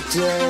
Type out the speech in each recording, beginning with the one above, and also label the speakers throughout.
Speaker 1: Today,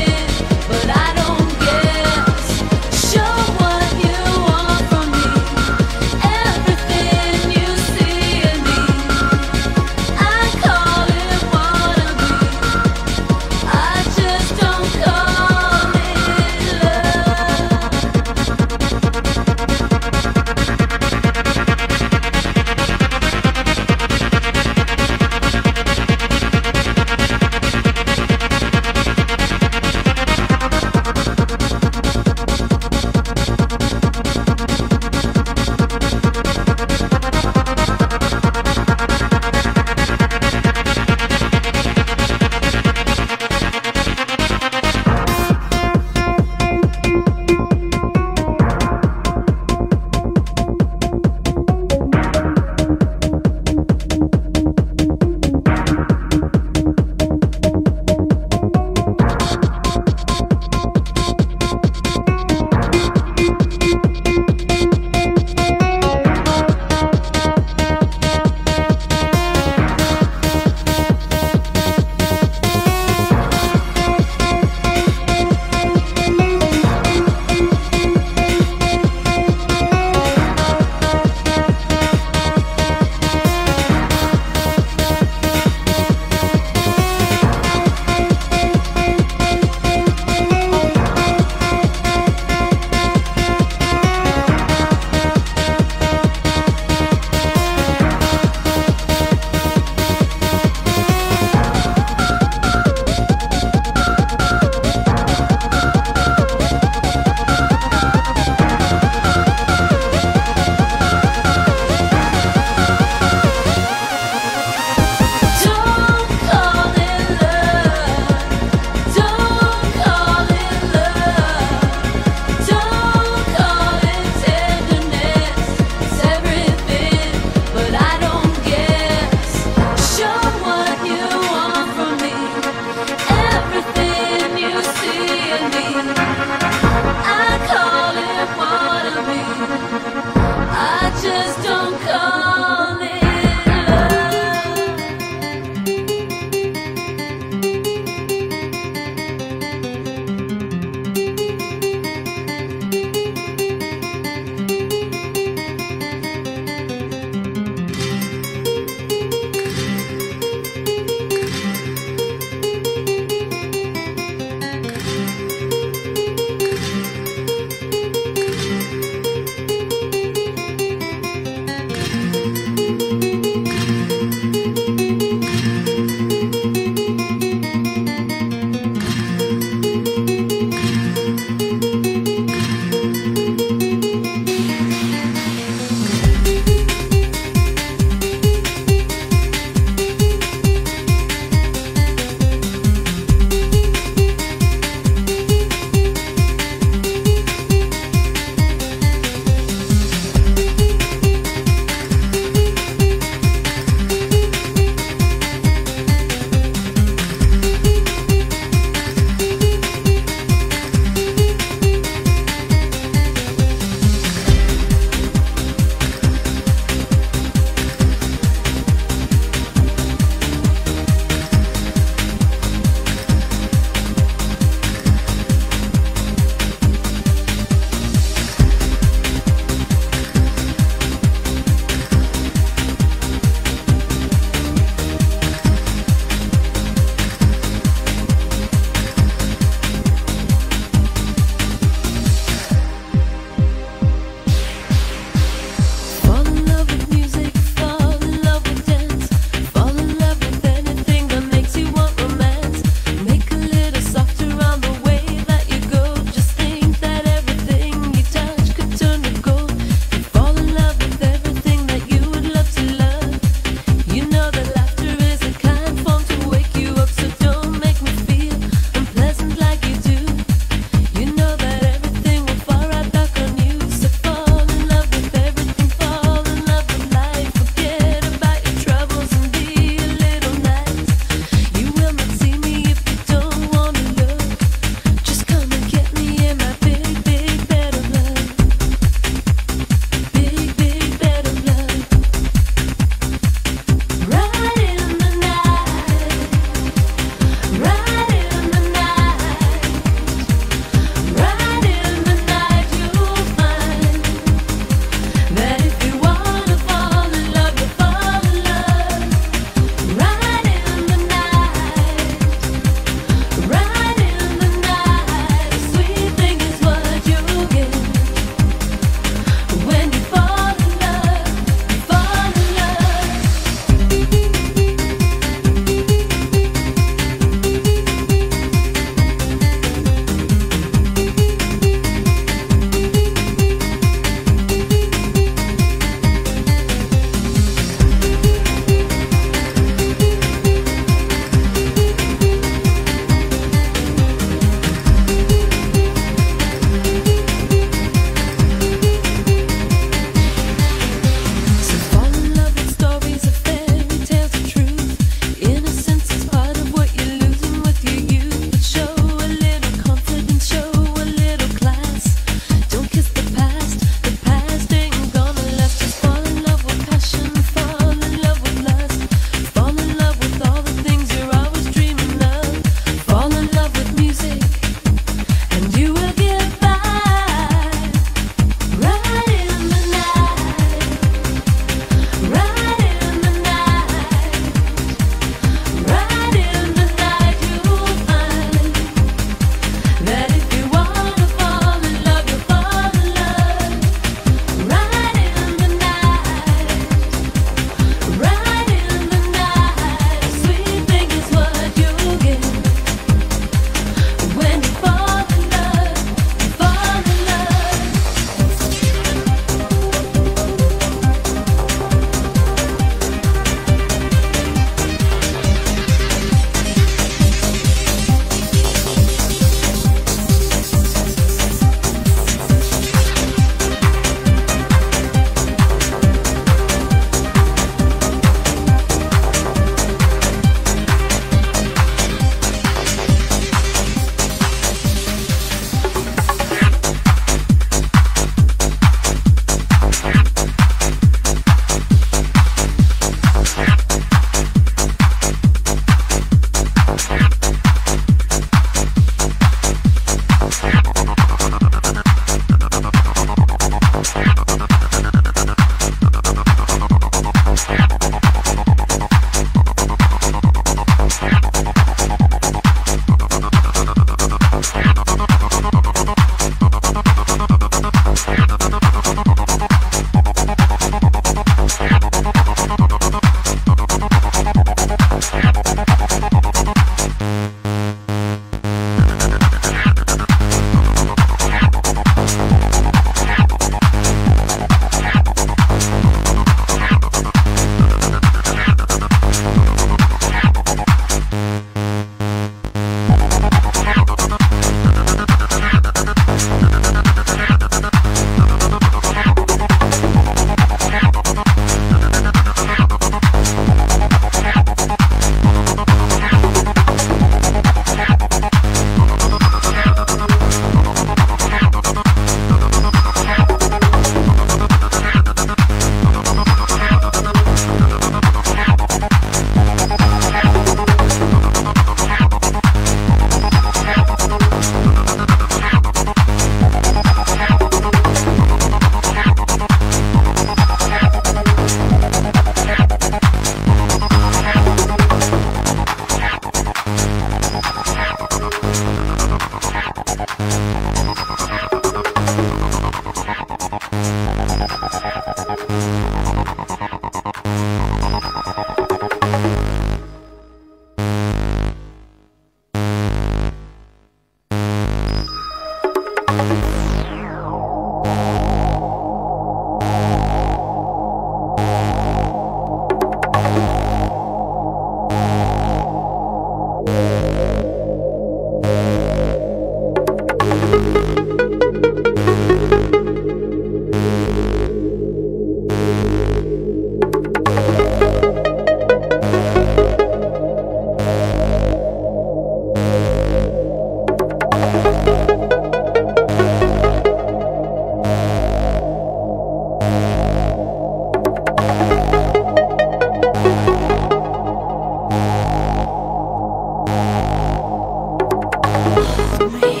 Speaker 1: me.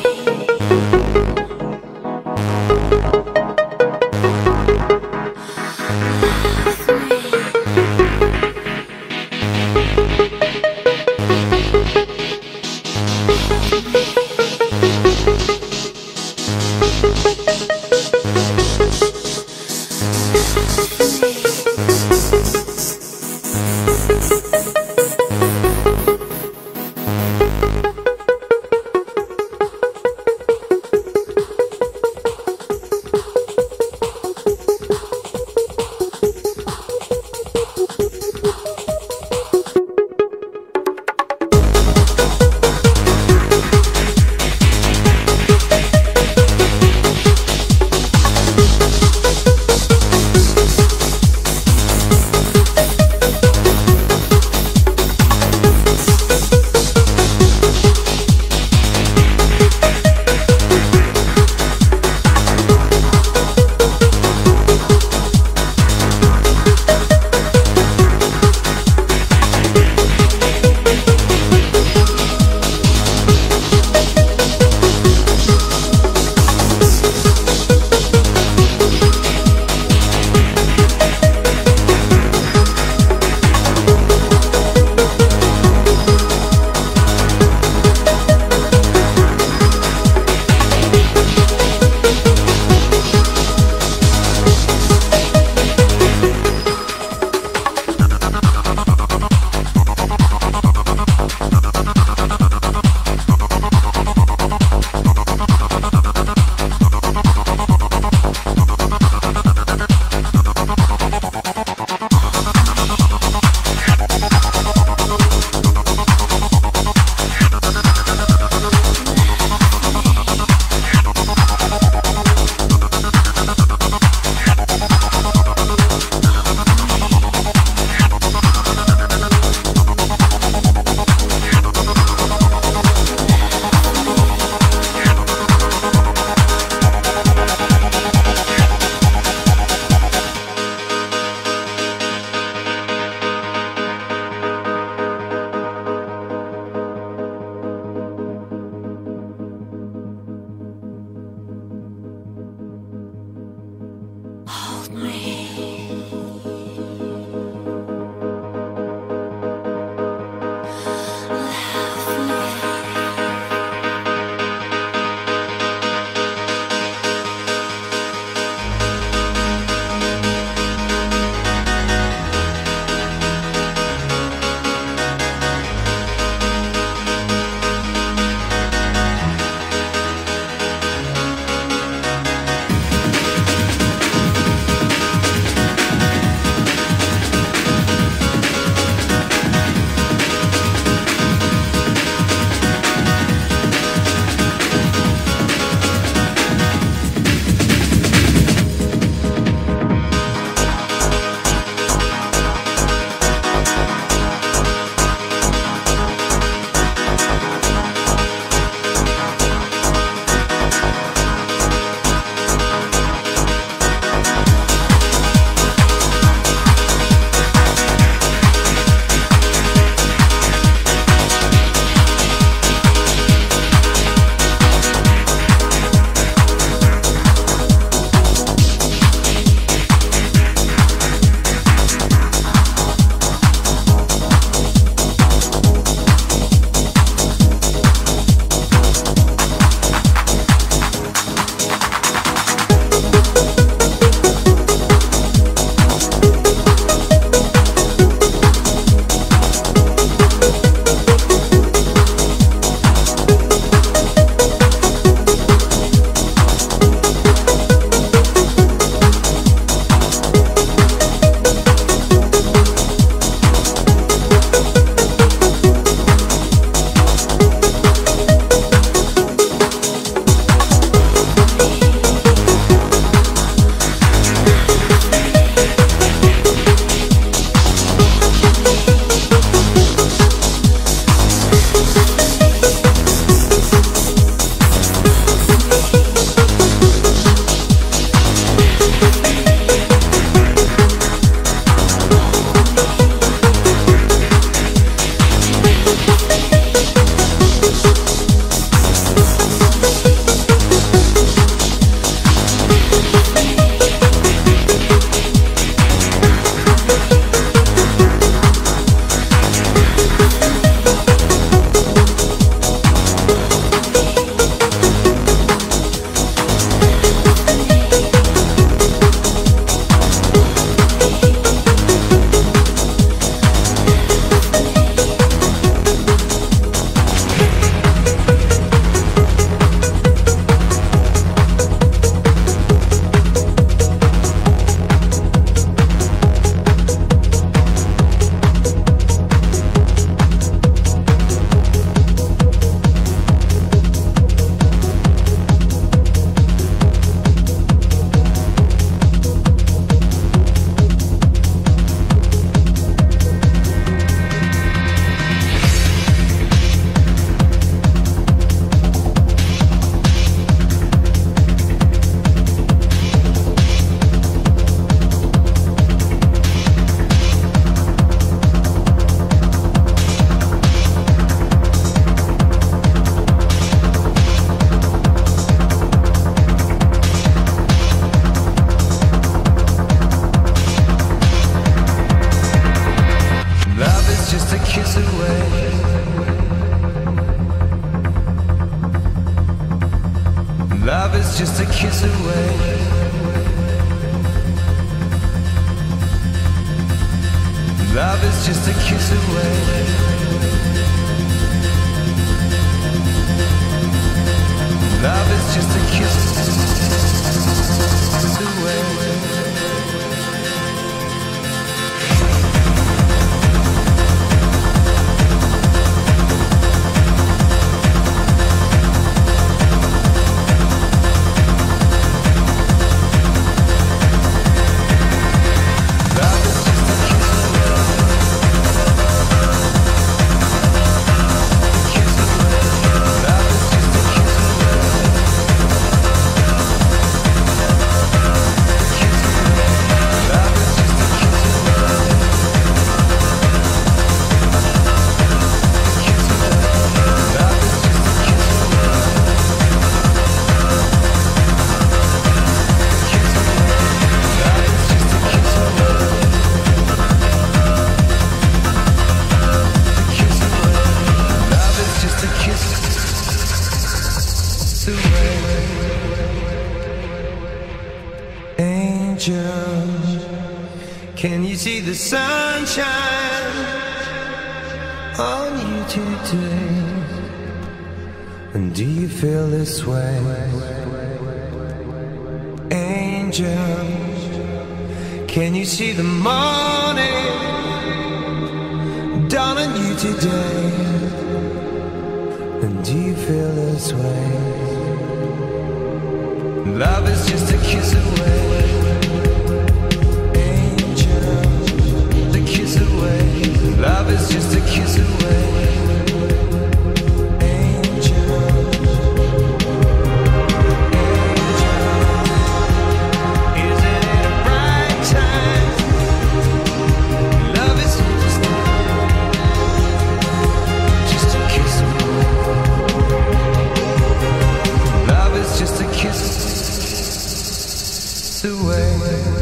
Speaker 1: Away.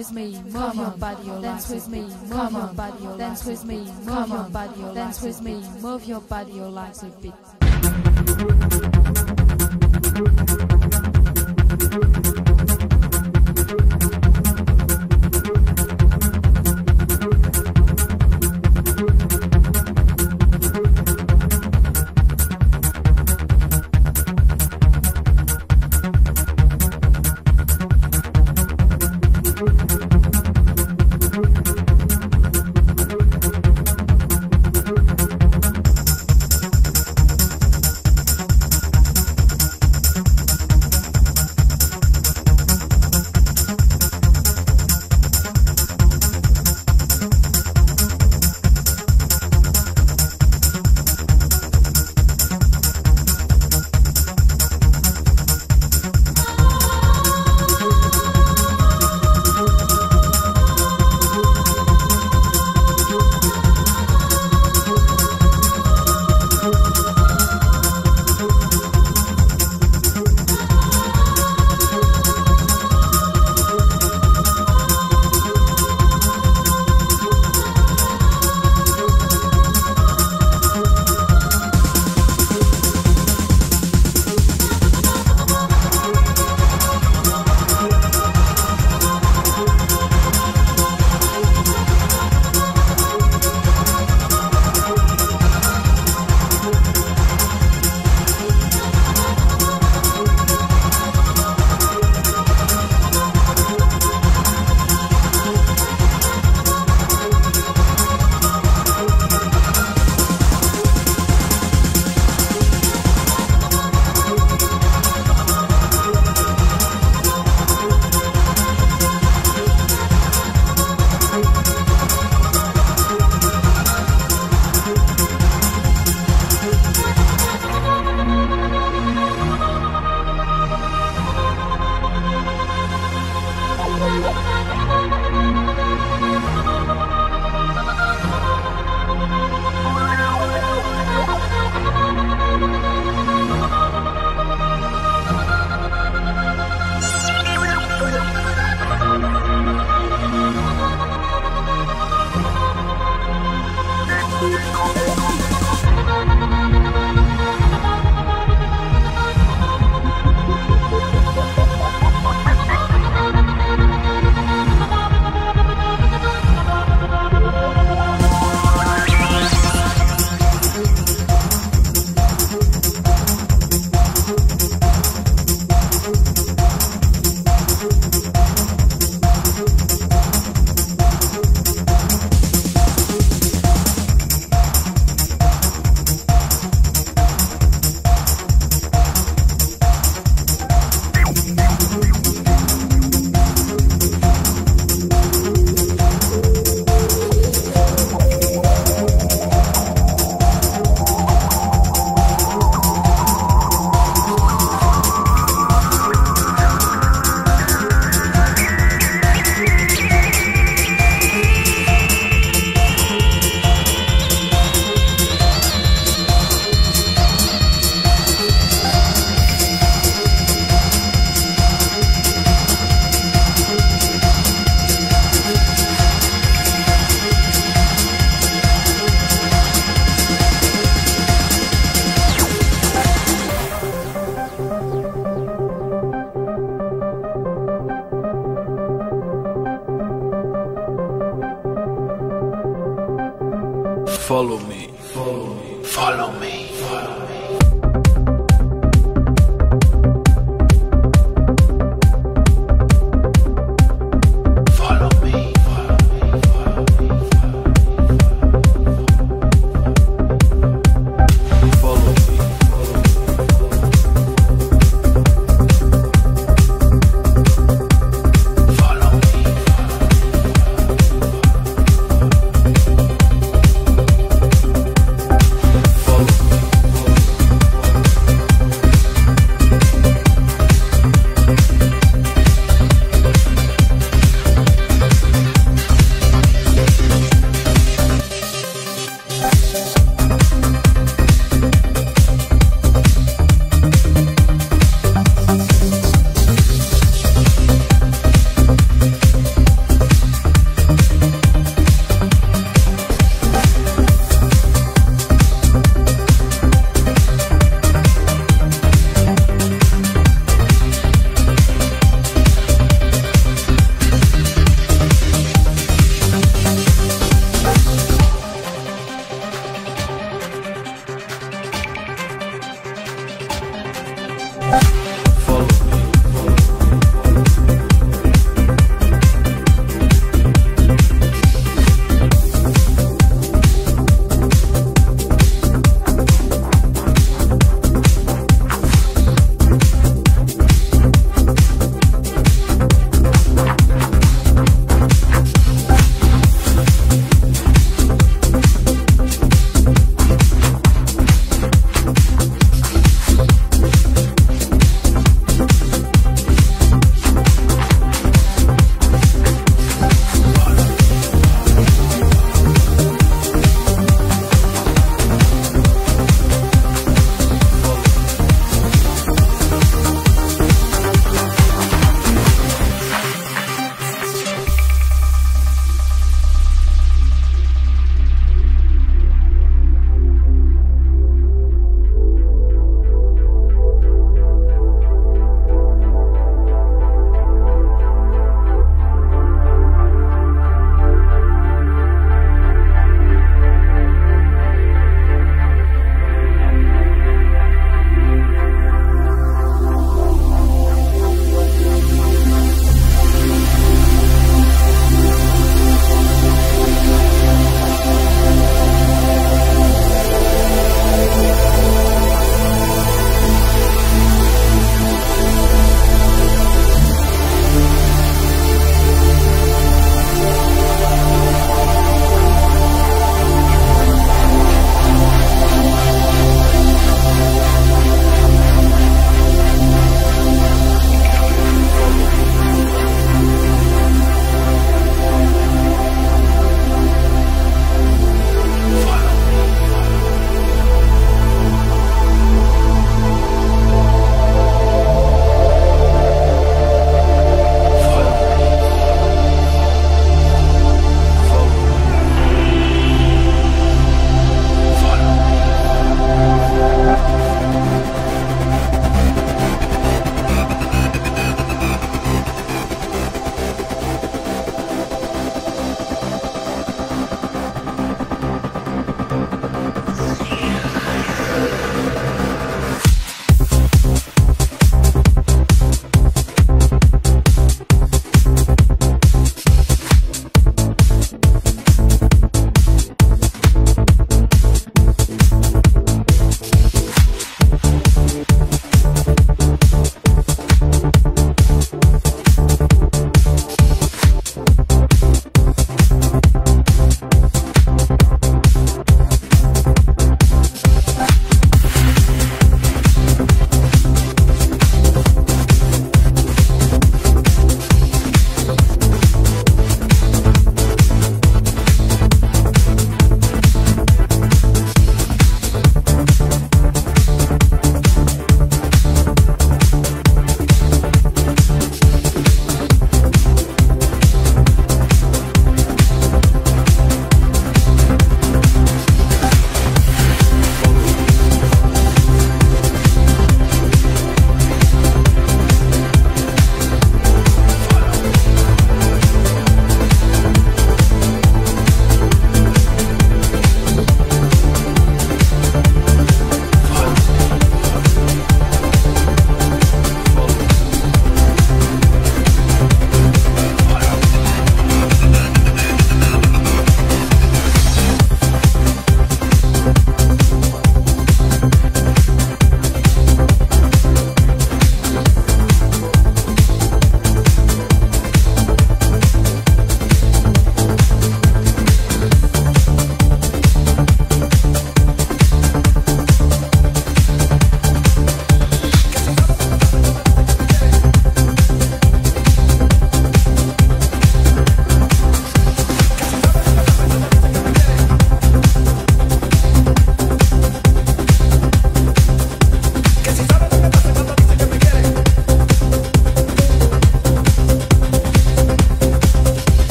Speaker 2: With me, move your body, dance with me, move your body, dance with me, move your body, dance with me, move your body, your legs a bit.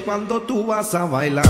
Speaker 3: cuando tú vas a bailar.